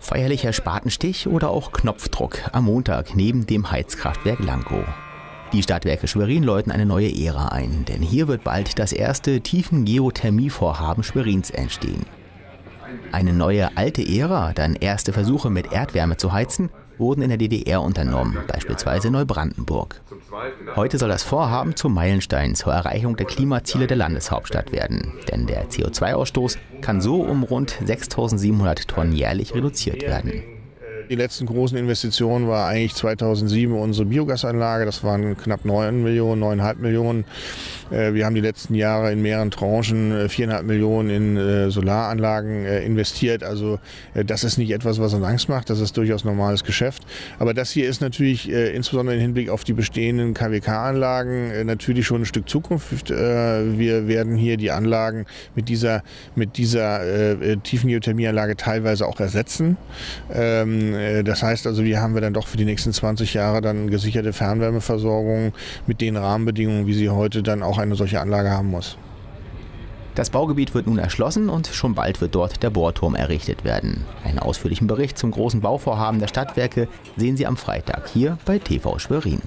Feierlicher Spatenstich oder auch Knopfdruck am Montag neben dem Heizkraftwerk Lankow. Die Stadtwerke Schwerin läuten eine neue Ära ein, denn hier wird bald das erste Tiefengeothermievorhaben Schwerins entstehen. Eine neue alte Ära, dann erste Versuche mit Erdwärme zu heizen, wurden in der DDR unternommen, beispielsweise Neubrandenburg. Heute soll das Vorhaben zum Meilenstein zur Erreichung der Klimaziele der Landeshauptstadt werden, denn der CO2-Ausstoß kann so um rund 6700 Tonnen jährlich reduziert werden. Die letzten großen Investitionen war eigentlich 2007 unsere Biogasanlage. Das waren knapp 9 Millionen, 9,5 Millionen. Äh, wir haben die letzten Jahre in mehreren Tranchen 4,5 äh, Millionen in äh, Solaranlagen investiert. Also das ist nicht etwas, was uns Angst macht. Das ist durchaus normales Geschäft. Aber das hier ist natürlich insbesondere im Hinblick auf die bestehenden KWK-Anlagen natürlich schon ein Stück Zukunft. Wir werden hier die Anlagen mit dieser, mit dieser tiefen Geothermieanlage teilweise auch ersetzen. Ähm, äh, das heißt also, wir haben wir dann doch für die nächsten 20 Jahre dann gesicherte Fernwärmeversorgung mit den Rahmenbedingungen, wie sie heute dann auch eine solche Anlage haben muss. Das Baugebiet wird nun erschlossen und schon bald wird dort der Bohrturm errichtet werden. Einen ausführlichen Bericht zum großen Bauvorhaben der Stadtwerke sehen Sie am Freitag hier bei TV Schwerin.